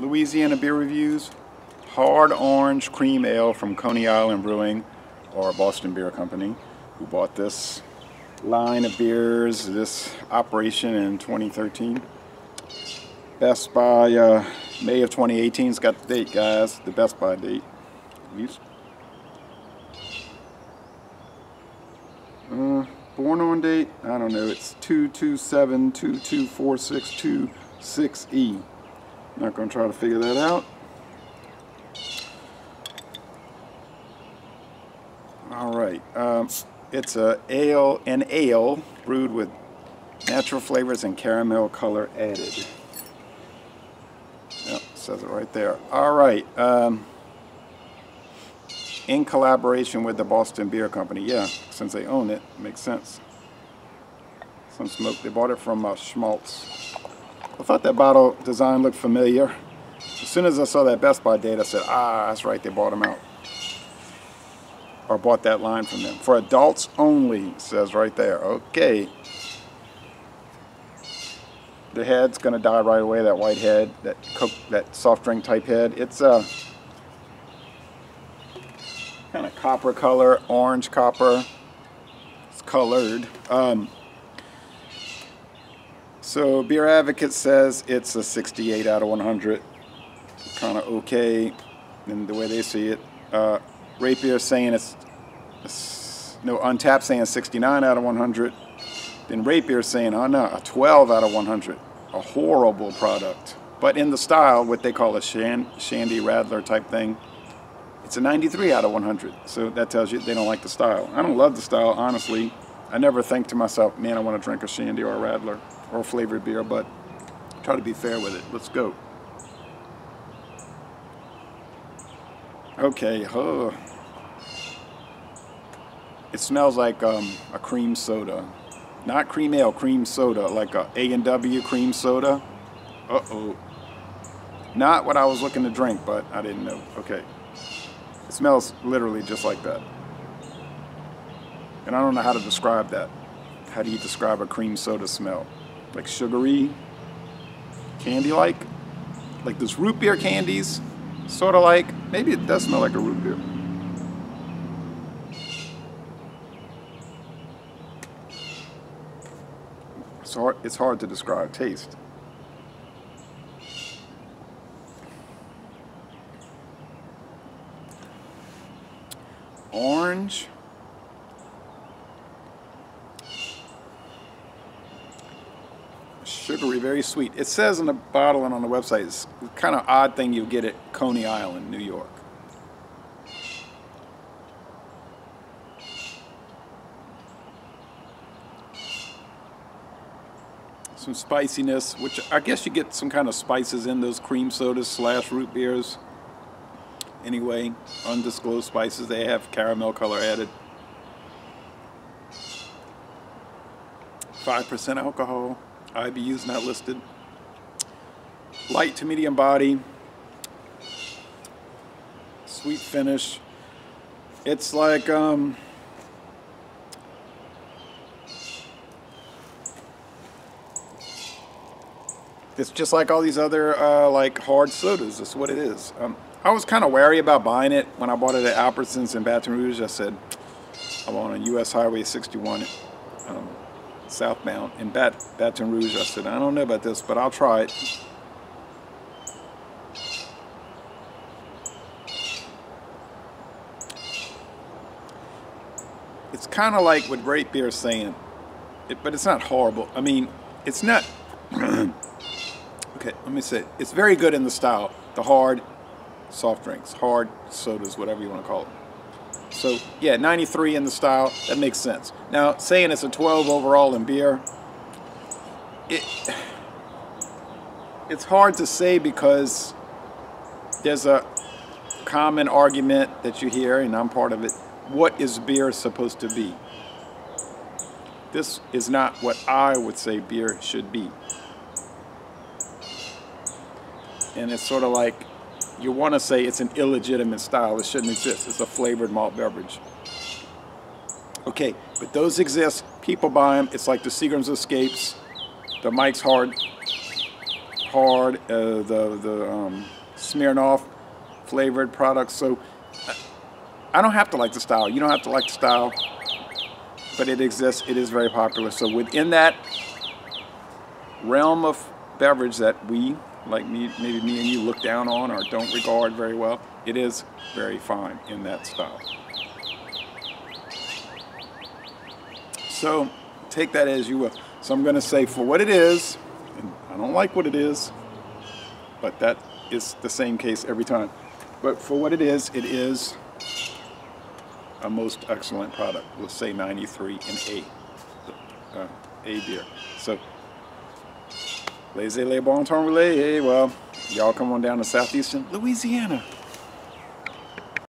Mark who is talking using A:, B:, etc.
A: Louisiana Beer Reviews. Hard Orange Cream Ale from Coney Island Brewing, or Boston Beer Company, who bought this line of beers, this operation in 2013. Best by uh, May of 2018. It's got the date, guys. The Best By date. Uh, born on date, I don't know, it's 227-22462-6E. Not going to try to figure that out. All right, um, it's a ale, an ale brewed with natural flavors and caramel color added. Yep, says it right there. All right, um, in collaboration with the Boston Beer Company. Yeah, since they own it, makes sense. Some smoke. They bought it from uh, Schmaltz. I thought that bottle design looked familiar. As soon as I saw that Best By date, I said, ah, that's right, they bought them out. Or bought that line from them. For adults only, says right there. Okay. The head's to die right away, that white head, that that soft drink type head. It's a kind of copper color, orange copper. It's colored. Um, so Beer Advocate says it's a 68 out of 100. Kind of okay in the way they see it. Uh, RateBeer saying it's, no Untappd saying 69 out of 100. Then RateBeer saying, oh no, a 12 out of 100. A horrible product. But in the style, what they call a shan Shandy Radler type thing, it's a 93 out of 100. So that tells you they don't like the style. I don't love the style, honestly. I never think to myself, man, I want to drink a Shandy or a Radler or flavored beer, but try to be fair with it. Let's go. Okay, oh. It smells like um, a cream soda. Not cream ale, cream soda, like a A&W cream soda. Uh-oh. Not what I was looking to drink, but I didn't know. Okay. It smells literally just like that. And I don't know how to describe that. How do you describe a cream soda smell? Like sugary, candy-like, like those root beer candies, sort of like, maybe it does smell like a root beer. It's hard, it's hard to describe taste. Orange. Sugary, very sweet. It says on the bottle and on the website, it's kind of odd thing you get at Coney Island, New York. Some spiciness, which I guess you get some kind of spices in those cream sodas slash root beers. Anyway, undisclosed spices, they have caramel color added. 5% alcohol. IBU's not listed. Light to medium body. Sweet finish. It's like, um, it's just like all these other uh, like hard sodas. That's what it is. Um, I was kind of wary about buying it when I bought it at Albertsons in Baton Rouge. I said, I'm on a U.S. Highway 61. Um, southbound in Bat Baton Rouge. I said, I don't know about this, but I'll try it. It's kind of like what RateBeer is saying, it, but it's not horrible. I mean, it's not, okay, let me say, it's very good in the style, the hard soft drinks, hard sodas, whatever you want to call it. So yeah, 93 in the style, that makes sense. Now, saying it's a 12 overall in beer, it, it's hard to say because there's a common argument that you hear, and I'm part of it. What is beer supposed to be? This is not what I would say beer should be. And it's sort of like you want to say it's an illegitimate style. It shouldn't exist. It's a flavored malt beverage. Okay, but those exist. People buy them. It's like the Seagram's Escapes, the Mike's Hard hard, uh, the the um, Smirnoff flavored products. So I don't have to like the style. You don't have to like the style, but it exists. It is very popular. So within that realm of beverage that we, like me, maybe me and you, look down on or don't regard very well, it is very fine in that style. So take that as you will. So I'm going to say for what it is, and I don't like what it is, but that is the same case every time. But for what it is, it is a most excellent product. We'll say 93 and A, uh, A beer. So, laissez les bon temps relais. Eh, well, y'all come on down to southeastern Louisiana.